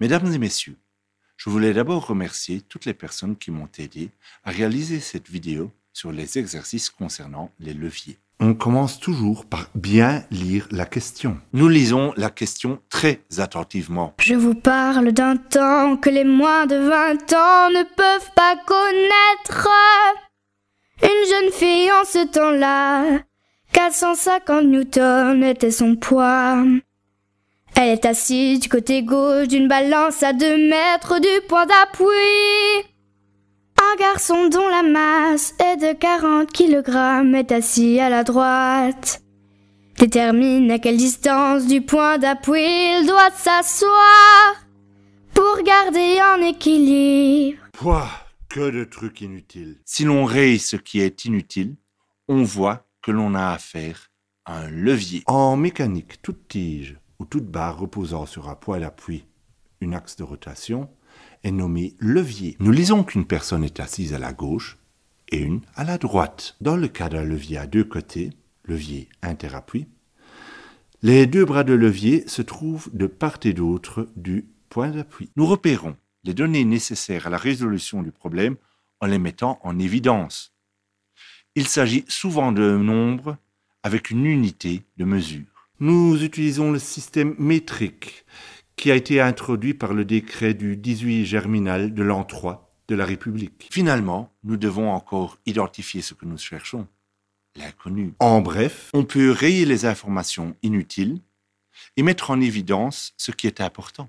Mesdames et messieurs, je voulais d'abord remercier toutes les personnes qui m'ont aidé à réaliser cette vidéo sur les exercices concernant les leviers. On commence toujours par bien lire la question. Nous lisons la question très attentivement. Je vous parle d'un temps que les moins de 20 ans ne peuvent pas connaître. Une jeune fille en ce temps-là, 450 newtons était son poids. Elle est assise du côté gauche d'une balance à deux mètres du point d'appui. Un garçon dont la masse est de 40 kg est assis à la droite. Détermine à quelle distance du point d'appui il doit s'asseoir pour garder en équilibre. Pouah, que de trucs inutiles. Si l'on raye ce qui est inutile, on voit que l'on a affaire à un levier. En mécanique, toute tige ou toute barre reposant sur un point d'appui, une axe de rotation, est nommée levier. Nous lisons qu'une personne est assise à la gauche et une à la droite. Dans le cas d'un levier à deux côtés, levier interappui, les deux bras de levier se trouvent de part et d'autre du point d'appui. Nous repérons les données nécessaires à la résolution du problème en les mettant en évidence. Il s'agit souvent de nombres avec une unité de mesure. Nous utilisons le système métrique qui a été introduit par le décret du 18 germinal de l'an 3 de la République. Finalement, nous devons encore identifier ce que nous cherchons, l'inconnu. En bref, On peut rayer les informations inutiles et mettre en évidence ce qui est important.